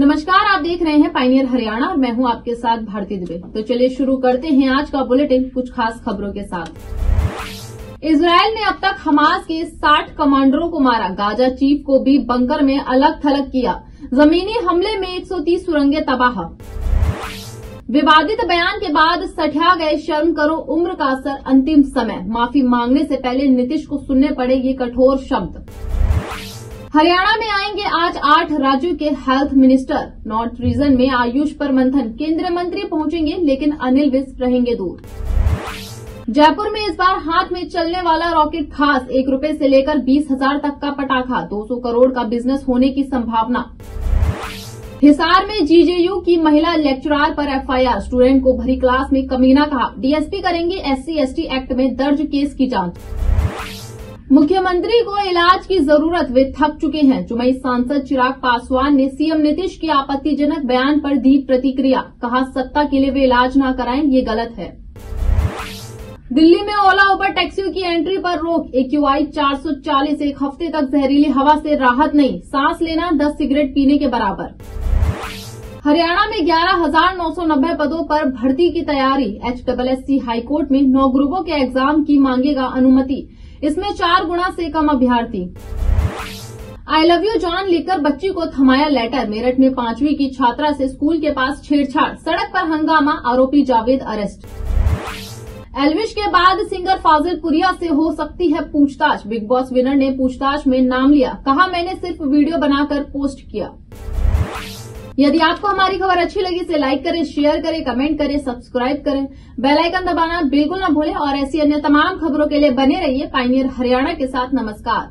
नमस्कार, आप देख रहे हैं पाइनियर हरियाणा और मैं हूँ आपके साथ भारती दुबे। तो चलिए शुरू करते हैं आज का बुलेटिन कुछ खास खबरों के साथ। इसराइल ने अब तक हमास के 60 कमांडरों को मारा। गाजा चीफ को भी बंकर में अलग थलग किया। जमीनी हमले में 130 सुरंगें तबाह। विवादित बयान के बाद सठिया गए शर्म करो, उम्र का असर अंतिम समय। माफ़ी मांगने से पहले नीतीश को सुनने पड़े ये कठोर शब्द। हरियाणा में आएँगे आज आठ राज्यों के हेल्थ मिनिस्टर नॉर्थ रीजन में आयुष पर मंथन केंद्रीय मंत्री पहुँचेंगे, लेकिन अनिल विज रहेंगे दूर। जयपुर में इस बार हाथ में चलने वाला रॉकेट खास, एक रुपए से लेकर बीस हज़ार तक का पटाखा 200 करोड़ का बिज़नेस होने की संभावना। हिसार में जीजेयू की महिला लेक्चरार पर एफआईआर स्टूडेंट को भरी क्लास में कमीना कहा। डीएसपी करेंगे एससी एसटी एक्ट में दर्ज केस की जाँच। मुख्यमंत्री को इलाज की ज़रूरत वे थक चुके हैं। जुमई सांसद चिराग पासवान ने सीएम नीतीश के आपत्तिजनक बयान पर दी प्रतिक्रिया। कहा सत्ता के लिए वे इलाज न कराएँ ये गलत है। दिल्ली में ओला उबर टैक्सियों की एंट्री पर रोक। एक्यूआई 440 एक हफ़्ते तक जहरीली हवा से राहत नहीं। सांस लेना 10 सिगरेट पीने के बराबर। हरियाणा में 11,990 पदों पर भर्ती की तैयारी। H W S C high court में नौ ग्रुपों के एग्ज़ाम की मांगेगा अनुमति। इसमें चार गुना से कम अभ्यर्थी। आई लव यू जॉन लिखकर बच्ची को थमाया लेटर मेरठ में पांचवी की छात्रा से स्कूल के पास छेड़छाड़। सड़क पर हंगामा, आरोपी जावेद अरेस्ट। एलविश के बाद सिंगर फाजिल पुरिया से हो सकती है पूछताछ। बिग बॉस विनर ने पूछताछ में नाम लिया। कहा, मैंने सिर्फ़ वीडियो बनाकर पोस्ट किया। यदि आपको हमारी खबर अच्छी लगी, इसे लाइक करें शेयर करें कमेंट करें सब्सक्राइब करें। बेल आइकन दबाना बिल्कुल न भूलें और ऐसी अन्य तमाम खबरों के लिए बने रहिए पाइनियर हरियाणा के साथ। नमस्कार।